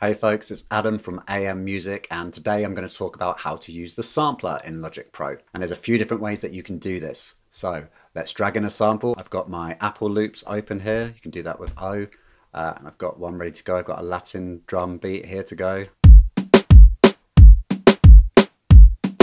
Hey folks, it's Adam from AM Music and today I'm going to talk about how to use the sampler in Logic Pro. And there's a few different ways that you can do this. So let's drag in a sample. I've got my Apple loops open here. You can do that with O. Uh, and I've got one ready to go. I've got a Latin drum beat here to go.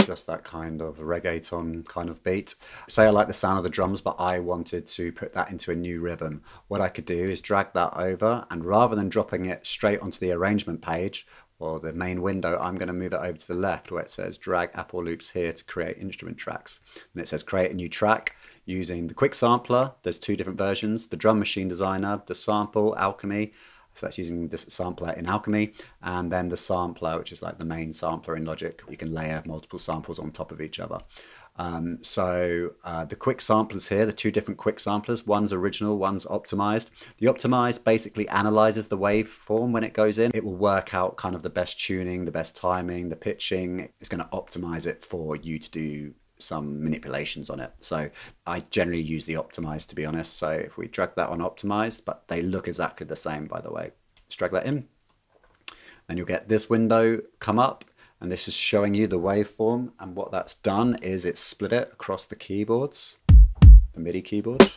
Just that kind of reggaeton kind of beat. Say I like the sound of the drums, but I wanted to put that into a new rhythm. What I could do is drag that over, and rather than dropping it straight onto the arrangement page, or the main window, I'm going to move it over to the left where it says drag Apple loops here to create instrument tracks. And it says create a new track using the quick sampler. There's two different versions, the drum machine designer, the sample, alchemy. So that's using this sampler in Alchemy, and then the sampler, which is like the main sampler in Logic. You can layer multiple samples on top of each other. Um, so uh, the quick samplers here, the two different quick samplers, one's original, one's optimized. The optimized basically analyzes the waveform when it goes in. It will work out kind of the best tuning, the best timing, the pitching. It's going to optimize it for you to do some manipulations on it. So I generally use the optimized to be honest. So if we drag that on optimized, but they look exactly the same by the way. Let's drag that in. And you'll get this window come up and this is showing you the waveform and what that's done is it's split it across the keyboards, the MIDI keyboard.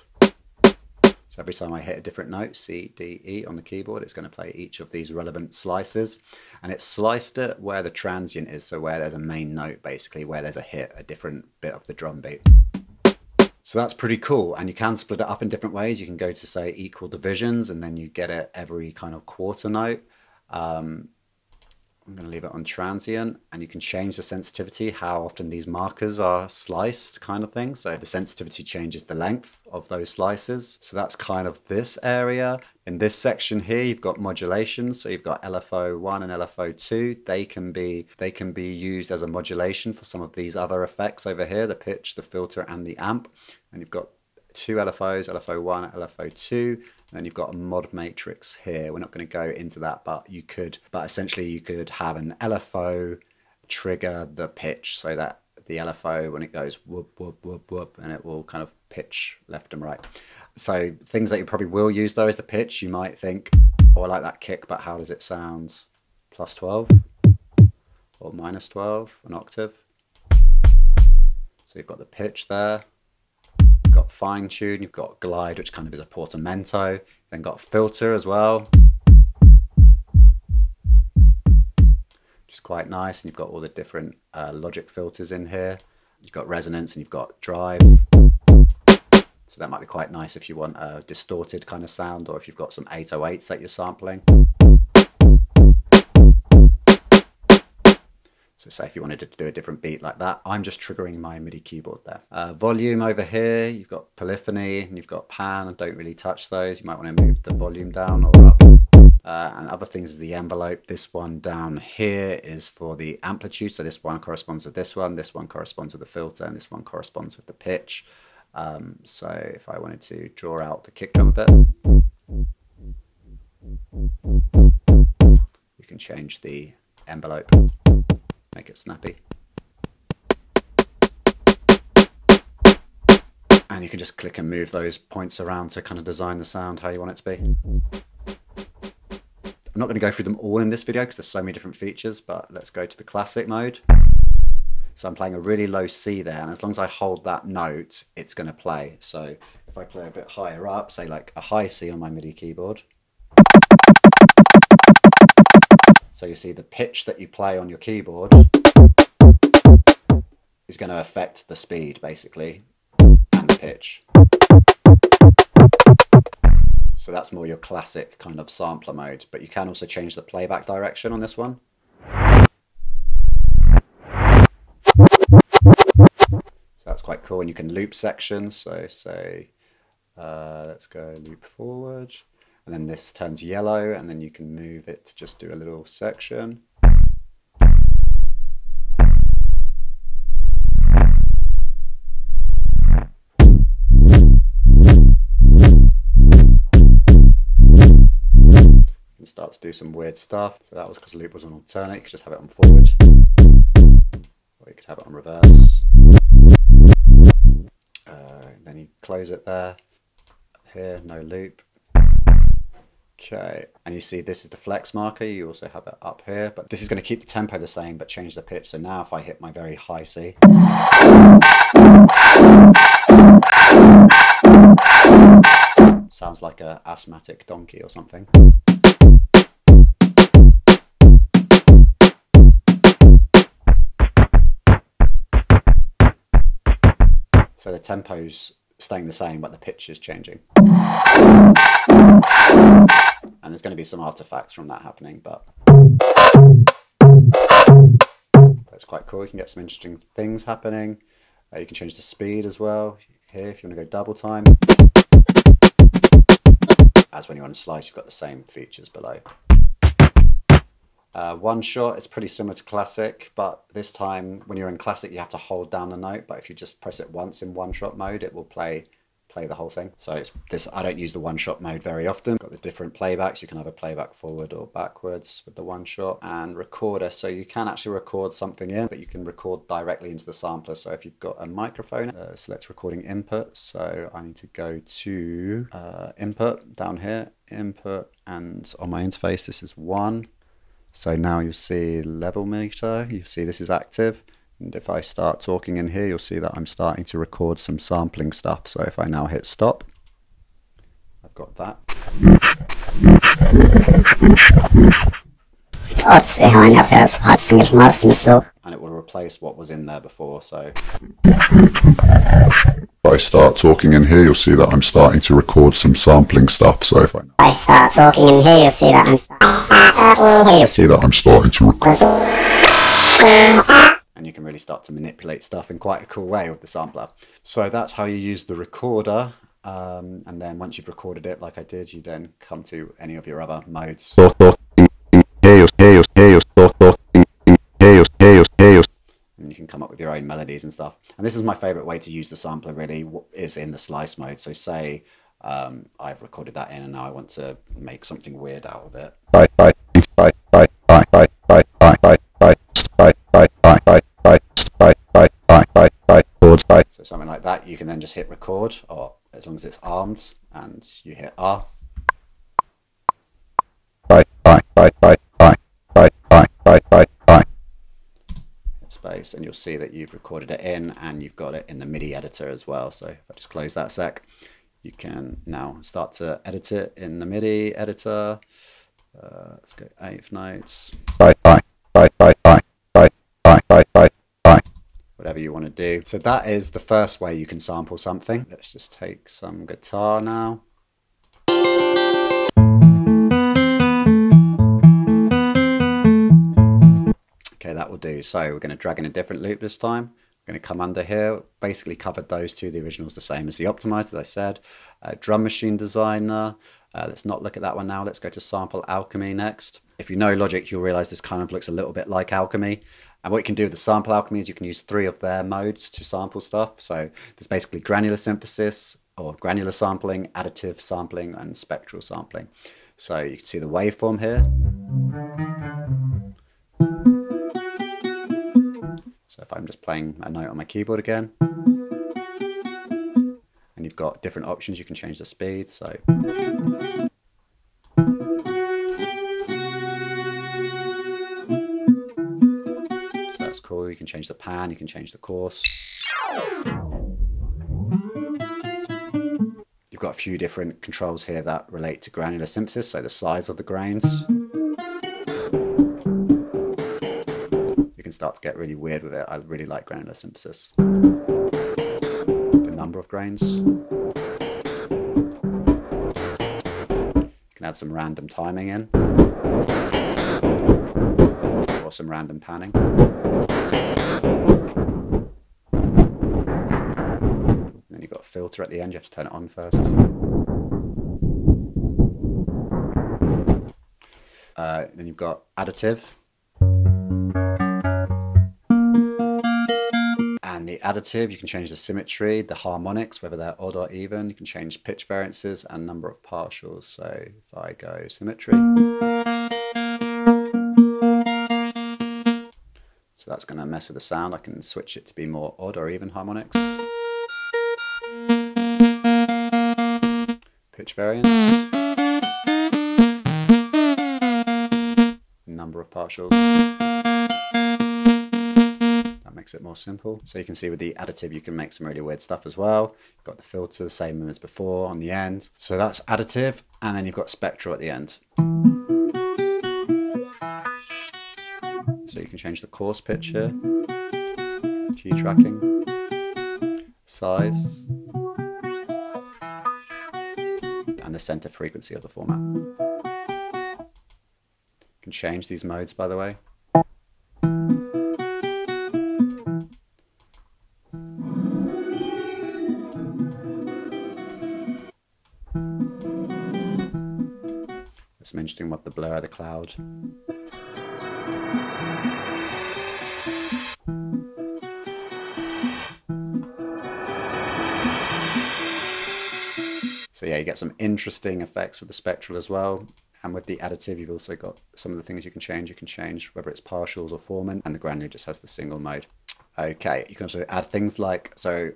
So every time I hit a different note, C, D, E on the keyboard, it's going to play each of these relevant slices. And it's sliced it where the transient is, so where there's a main note, basically, where there's a hit, a different bit of the drum beat. So that's pretty cool. And you can split it up in different ways. You can go to, say, equal divisions, and then you get it every kind of quarter note. Um, I'm going to leave it on transient and you can change the sensitivity, how often these markers are sliced kind of thing. So the sensitivity changes the length of those slices. So that's kind of this area. In this section here, you've got modulation. So you've got LFO1 and LFO2. They can be they can be used as a modulation for some of these other effects over here, the pitch, the filter, and the amp. And you've got two LFOs, LFO1, LFO2. Then you've got a mod matrix here. We're not going to go into that, but you could, but essentially you could have an LFO trigger the pitch so that the LFO, when it goes whoop, whoop, whoop, whoop, and it will kind of pitch left and right. So things that you probably will use though is the pitch. You might think, oh, I like that kick, but how does it sound? Plus 12 or minus 12, an octave. So you've got the pitch there got fine tune, you've got glide, which kind of is a portamento, then got filter as well, which is quite nice. And you've got all the different uh, logic filters in here. You've got resonance and you've got drive. So that might be quite nice if you want a distorted kind of sound or if you've got some 808s that you're sampling. So say if you wanted to do a different beat like that, I'm just triggering my MIDI keyboard there. Uh, volume over here, you've got polyphony and you've got pan. I don't really touch those. You might want to move the volume down or up. Uh, and other things is the envelope. This one down here is for the amplitude. So this one corresponds with this one, this one corresponds with the filter, and this one corresponds with the pitch. Um, so if I wanted to draw out the kick drum a bit, you can change the envelope make it snappy. And you can just click and move those points around to kind of design the sound how you want it to be. I'm not going to go through them all in this video because there's so many different features, but let's go to the classic mode. So I'm playing a really low C there, and as long as I hold that note, it's going to play. So if I play a bit higher up, say like a high C on my MIDI keyboard, So you see the pitch that you play on your keyboard is going to affect the speed basically and the pitch. So that's more your classic kind of sampler mode, but you can also change the playback direction on this one. So that's quite cool and you can loop sections. So say, uh, let's go loop forward and then this turns yellow and then you can move it to just do a little section. You start to do some weird stuff. So that was because the loop was on alternate, you could just have it on forward. Or you could have it on reverse. Uh, then you close it there. Here, no loop Okay, and you see this is the flex marker. You also have it up here, but this is going to keep the tempo the same, but change the pitch. So now if I hit my very high C, sounds like a asthmatic donkey or something. So the tempo's staying the same, but the pitch is changing. And there's going to be some artifacts from that happening, but that's quite cool. You can get some interesting things happening. Uh, you can change the speed as well here if you want to go double time. As when you want to slice, you've got the same features below. Uh, one shot is pretty similar to classic, but this time when you're in classic, you have to hold down the note. But if you just press it once in one shot mode, it will play play the whole thing. So it's this. I don't use the one shot mode very often. Got the different playbacks. You can have a playback forward or backwards with the one shot and recorder. So you can actually record something in, but you can record directly into the sampler. So if you've got a microphone, uh, select recording input. So I need to go to uh, input down here, input, and on my interface this is one. So now you'll see level meter. You see this is active. And if I start talking in here, you'll see that I'm starting to record some sampling stuff. So if I now hit stop, I've got that. And it will replace what was in there before. So If I start talking in here, you'll see that I'm starting to record some sampling stuff. So if I I start talking in here, you'll see that I'm start, I start talking in here, you'll see that I'm starting to record. And you can really start to manipulate stuff in quite a cool way with the sampler. So that's how you use the recorder. Um, and then once you've recorded it like I did, you then come to any of your other modes. And you can come up with your own melodies and stuff. And this is my favorite way to use the sampler really is in the slice mode. So say um, I've recorded that in and now I want to make something weird out of it. So then just hit record, or as long as it's armed, and you hit R. hit Space, and you'll see that you've recorded it in, and you've got it in the MIDI editor as well. So if I just close that sec, you can now start to edit it in the MIDI editor. Uh, let's go eighth notes. Whatever you want to do. So that is the first way you can sample something. Let's just take some guitar now. Okay, that will do. So we're going to drag in a different loop this time. Going to come under here, basically covered those two. The original's the same as the optimized, as I said. Uh, drum machine designer. Uh, let's not look at that one now. Let's go to sample alchemy next. If you know Logic, you'll realize this kind of looks a little bit like alchemy. And what you can do with the sample alchemy is you can use three of their modes to sample stuff. So there's basically granular synthesis or granular sampling, additive sampling, and spectral sampling. So you can see the waveform here. So if I'm just playing a note on my keyboard again, you've got different options, you can change the speed. So So that's cool. You can change the pan, you can change the coarse. You've got a few different controls here that relate to granular synthesis, so the size of the grains. You can start to get really weird with it. I really like granular synthesis. Number of grains. You can add some random timing in or some random panning. And then you've got a filter at the end, you have to turn it on first. Uh, then you've got additive. Additive, you can change the symmetry, the harmonics, whether they're odd or even. You can change pitch variances and number of partials. So if I go symmetry. So that's going to mess with the sound. I can switch it to be more odd or even harmonics. Pitch variance. number of partials. Makes it more simple. So you can see with the additive, you can make some really weird stuff as well. You've got the filter, the same as before on the end. So that's additive. And then you've got spectral at the end. So you can change the coarse pitch here, key tracking, size, and the center frequency of the formant. You can change these modes, by the way. Interesting with the blur of the cloud. So yeah, you get some interesting effects with the spectral as well. And with the additive, you've also got some of the things you can change. You can change whether it's partials or formant, and the granular just has the single mode. Okay, you can also add things like, so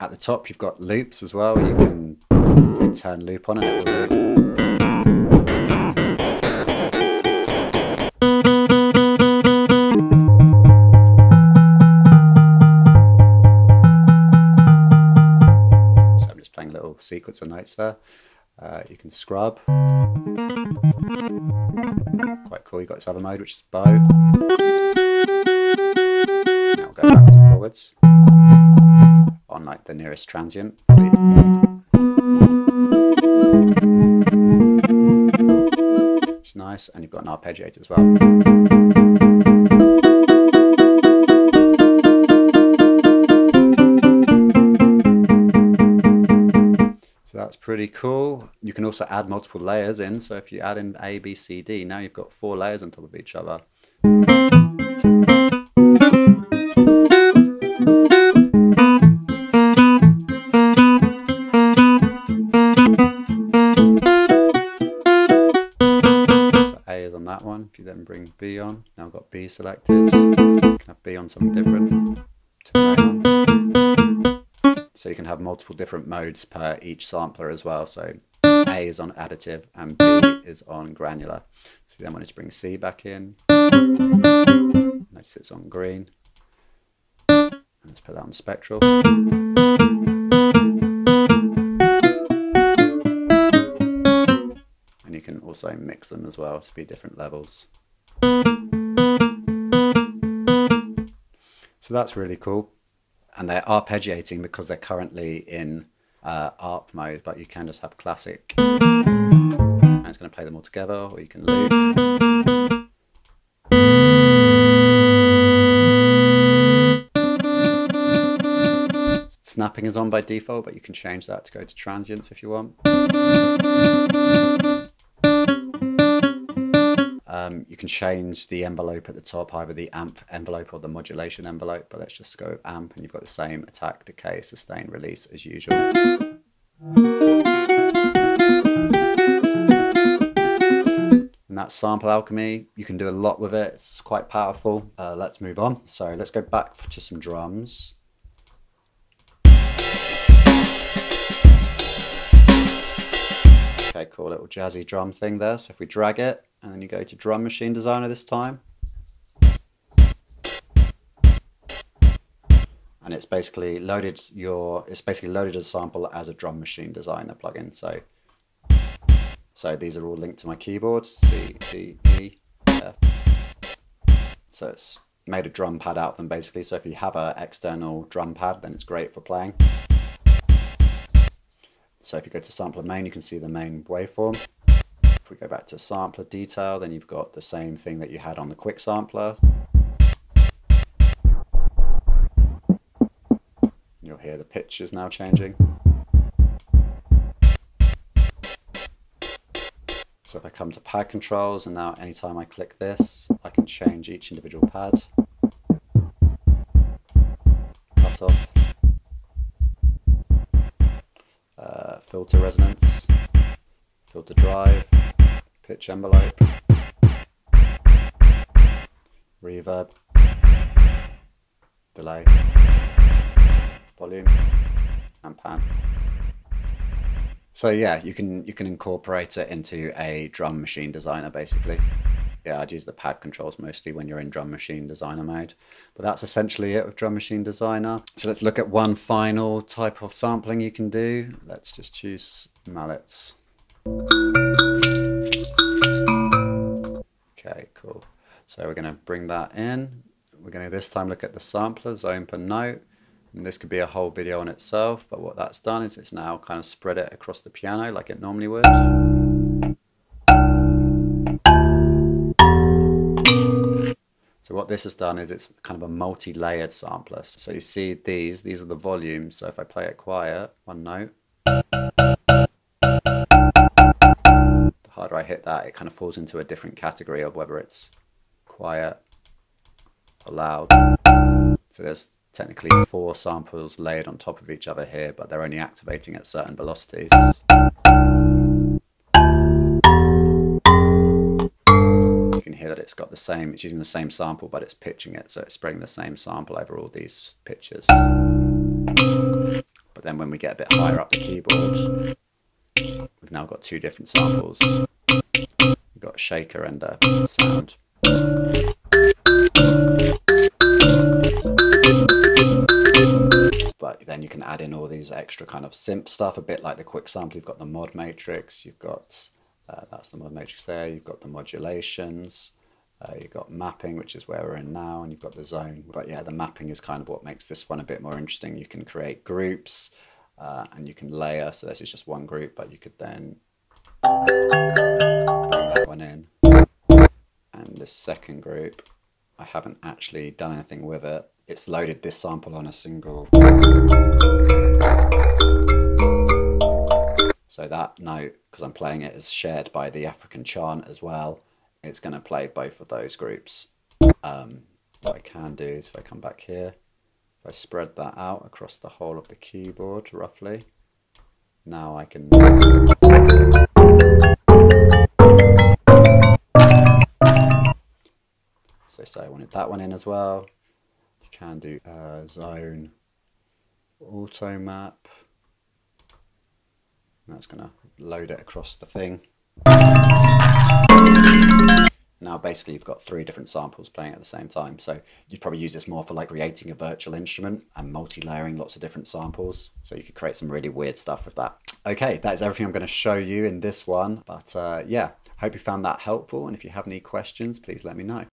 at the top, you've got loops as well. You can turn loop on and it will loop. Uh, you can scrub. Quite cool. You've got this other mode, which is bow. Now go backwards and forwards on like the nearest transient. Which is nice, and you've got an arpeggiator as well. Pretty cool. You can also add multiple layers in. So if you add in A, B, C, D, now you've got four layers on top of each other. So A is on that one. If you then bring B on, now I've got B selected. Can have B on something different. So you can have multiple different modes per each sampler as well. So A is on additive and B is on granular. So you then wanted to bring C back in, notice it's on green. And let's put that on spectral. And you can also mix them as well to be different levels. So that's really cool. And they're arpeggiating because they're currently in uh, ARP mode, but you can just have classic. And it's going to play them all together, or you can loop. Snapping is on by default, but you can change that to go to transients if you want. Um, you can change the envelope at the top, either the amp envelope or the modulation envelope, but let's just go amp and you've got the same attack, decay, sustain, release as usual. And that's sample alchemy. You can do a lot with it. It's quite powerful. Uh, let's move on. So let's go back to some drums. Okay, cool little jazzy drum thing there. So if we drag it and then you go to drum machine designer this time. And it's basically loaded your it's basically loaded a sample as a drum machine designer plugin. So so these are all linked to my keyboard. C D E F. So it's made a drum pad out of them basically. So if you have an external drum pad, then it's great for playing. So if you go to sampler main, you can see the main waveform. If we go back to sampler detail, then you've got the same thing that you had on the quick sampler. You'll hear the pitch is now changing. So if I come to pad controls and now anytime I click this, I can change each individual pad. Cut off. Uh, filter resonance, filter drive, pitch envelope, reverb, delay, volume, and pan. So yeah, you can you can incorporate it into a drum machine designer basically. yeah, I'd use the pad controls mostly when you're in Drum Machine Designer mode. But that's essentially it with Drum Machine Designer. So let's look at one final type of sampling you can do. Let's just choose mallets. Okay, cool. So we're going to bring that in. We're going to this time look at the sampler, zone per note. And this could be a whole video on itself, but what that's done is it's now kind of spread it across the piano like it normally would. So what this has done is it's kind of a multi-layered sampler. So you see these, these are the volumes. So if I play it quiet, one note, it kind of falls into a different category of whether it's quiet or loud. So there's technically four samples layered on top of each other here, but they're only activating at certain velocities. You can hear that it's got the same, it's using the same sample, but it's pitching it, so it's spreading the same sample over all these pitches. But then when we get a bit higher up the keyboard, we've now got two different samples. We've got a shaker and a sound. But then you can add in all these extra kind of simp stuff, a bit like the quick sample. You've got the mod matrix, you've got uh, that's the mod matrix there. You've got the modulations. Uh, you've got mapping, which is where we're in now, and you've got the zone. But yeah, the mapping is kind of what makes this one a bit more interesting. You can create groups uh, and you can layer. So this is just one group, but you could then one in. And this second group, I haven't actually done anything with it. It's loaded this sample on a single so that note, because I'm playing it, is shared by the African chant as well. It's going to play both of those groups. Um, what I can do is if I come back here, if I spread that out across the whole of the keyboard roughly, now I can... Wanted that one in as well. You can do uh, zone auto map. That's going to load it across the thing. Now basically you've got three different samples playing at the same time. So you'd probably use this more for like creating a virtual instrument and multi-layering lots of different samples. So you could create some really weird stuff with that. Okay, that is everything I'm going to show you in this one. But uh, yeah, hope you found that helpful. And if you have any questions, please let me know.